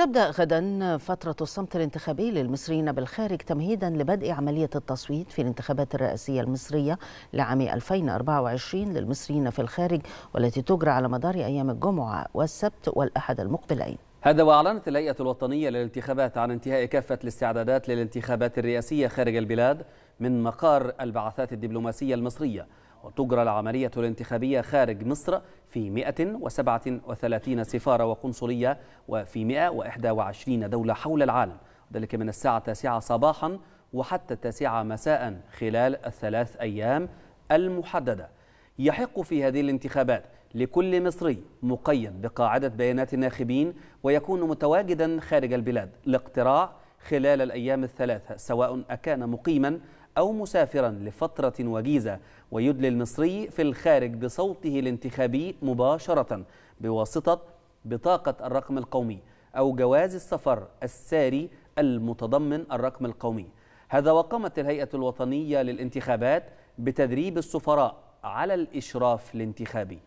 تبدأ غدا فترة الصمت الانتخابي للمصريين بالخارج تمهيدا لبدء عملية التصويت في الانتخابات الرئاسية المصرية لعام 2024 للمصريين في الخارج والتي تجرى على مدار أيام الجمعة والسبت والأحد المقبلين. هذا وأعلنت الهيئة الوطنية للانتخابات عن انتهاء كافة الاستعدادات للانتخابات الرئاسية خارج البلاد من مقار البعثات الدبلوماسية المصرية. وتجرى العملية الانتخابية خارج مصر في 137 سفارة وقنصلية وفي 121 دولة حول العالم. ذلك من الساعة التاسعة صباحا وحتى التاسعة مساء خلال الثلاث أيام المحددة. يحق في هذه الانتخابات لكل مصري مقيد بقاعدة بيانات الناخبين ويكون متواجدا خارج البلاد لاقتراع خلال الأيام الثلاثة سواء أكان مقيما أو مسافرا لفترة وجيزة ويدلي المصري في الخارج بصوته الانتخابي مباشرة بواسطة بطاقة الرقم القومي أو جواز السفر الساري المتضمن الرقم القومي. هذا وقامت الهيئة الوطنية للانتخابات بتدريب السفراء على الإشراف الانتخابي.